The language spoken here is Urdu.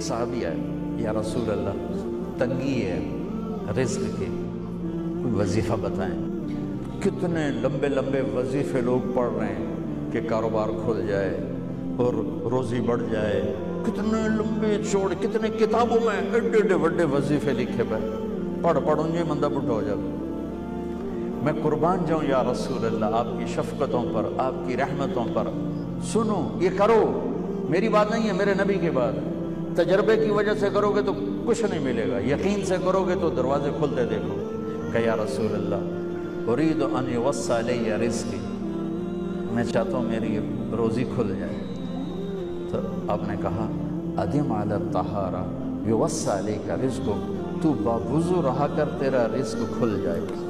ایک صحابی ہے یا رسول اللہ، تنگی ہے، رزق کی کوئی وظیفہ بتائیں۔ کتنے لمبے لمبے وظیفے لوگ پڑھ رہے ہیں کہ کاروبار کھل جائے اور روزی بڑھ جائے۔ کتنے لمبے چوڑ، کتنے کتابوں میں ایڈے ایڈے بڑے وظیفے لکھے پہ پڑھ پڑھوں یہ مندہ بڈھا ہو جائے میں قربان جاؤں یا رسول اللہ، آپ کی شفقتوں پر، آپ کی رحمتوں پر۔ سنو، یہ کرو۔ میری بات نہیں ہے، میرے نبی کی بات۔ تجربے کی وجہ سے کرو گے تو کچھ نہیں ملے گا۔ یقین سے کرو گے تو دروازے کھلتے دیکھو۔ کہ یا رسول اللہ ارید ان یوسع علیہ رزقی میں چاہتا ہوں میری روزی کھل جائے۔ تو آپ نے کہا، ادم علی الطہارہ یوسع علیہ کا رزق تو باوضو رہا کر تیرا رزق کھل جائے۔ گا